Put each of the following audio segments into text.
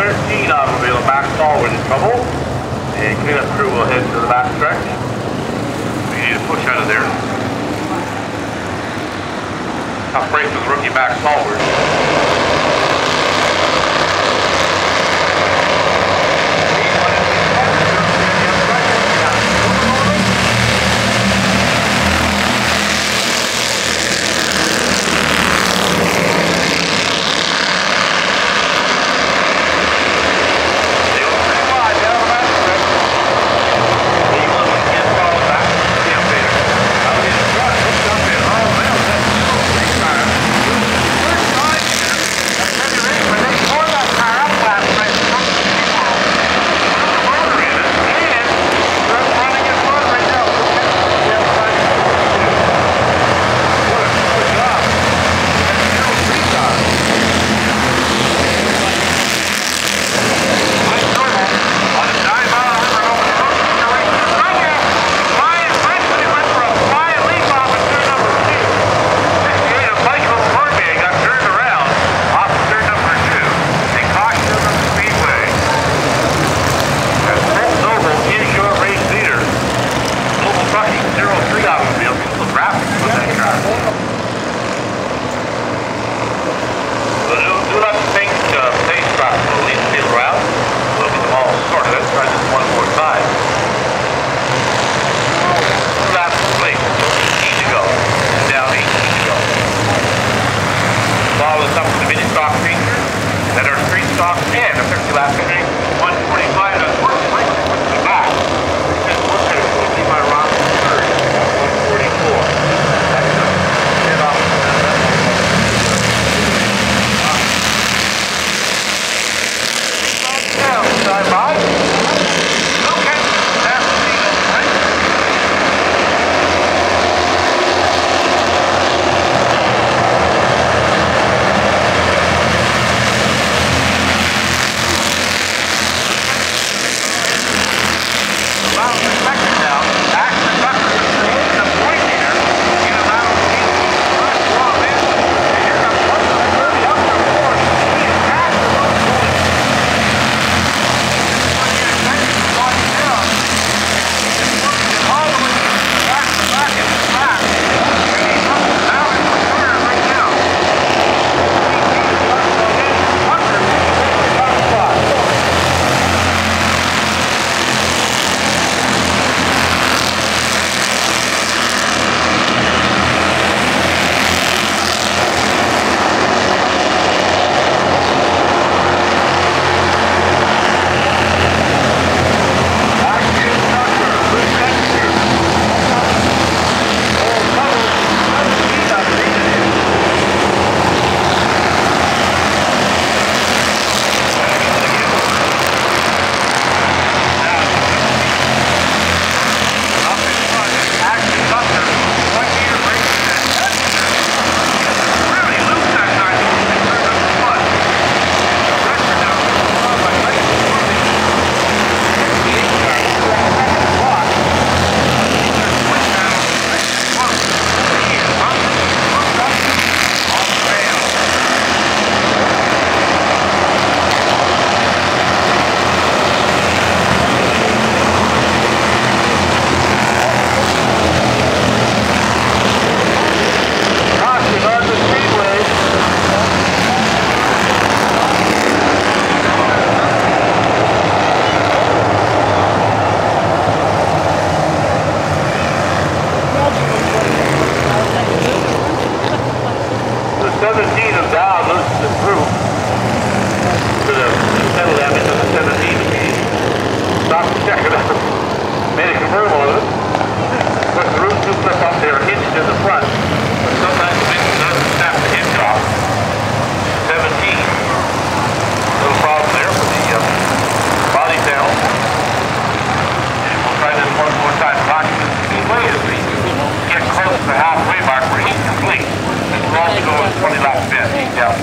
13 automobile back forward in trouble. And cleanup crew will head to the back stretch. We need to push out of there. Tough break for the rookie back forward.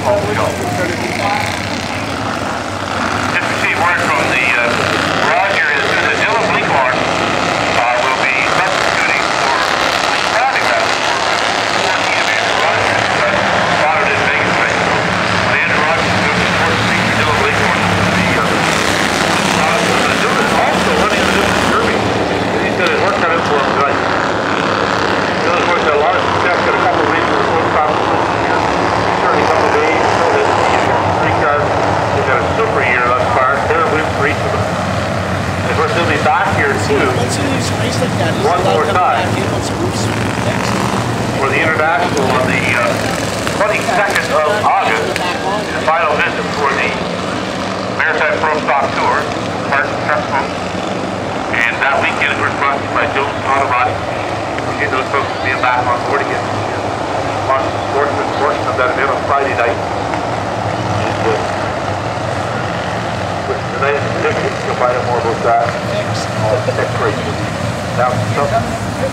好朋友 of that event on Friday night. And, uh, with tonight, you'll find out more about that. Next week. Now, something.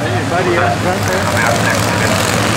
Anybody else right there?